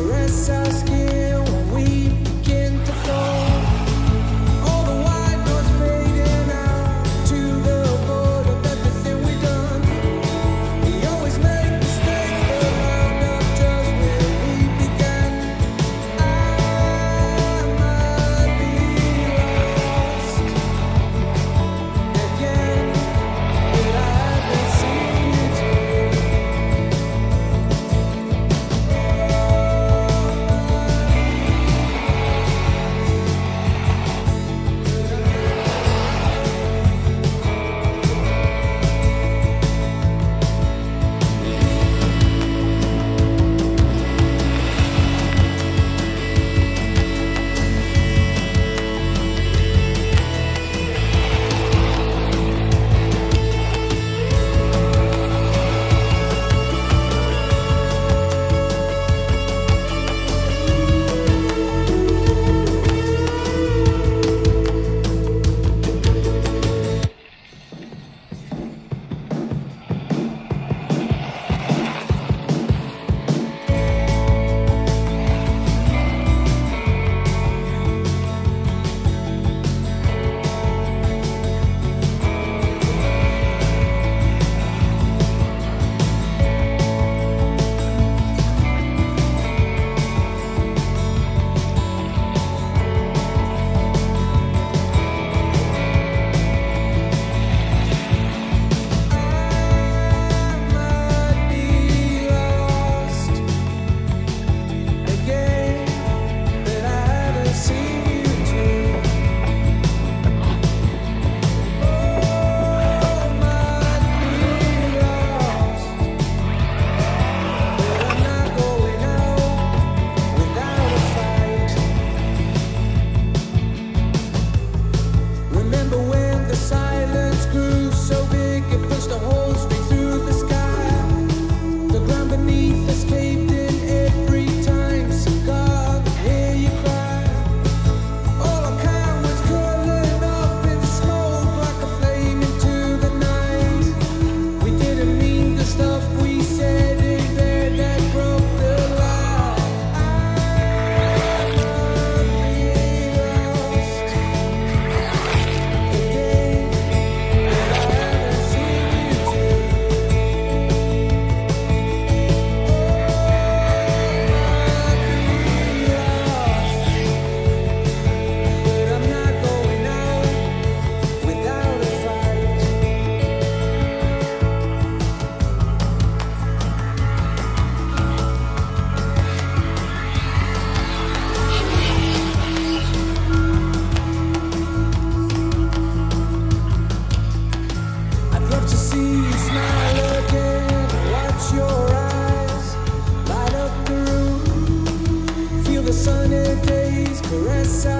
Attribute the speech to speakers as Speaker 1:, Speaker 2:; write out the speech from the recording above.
Speaker 1: caress myself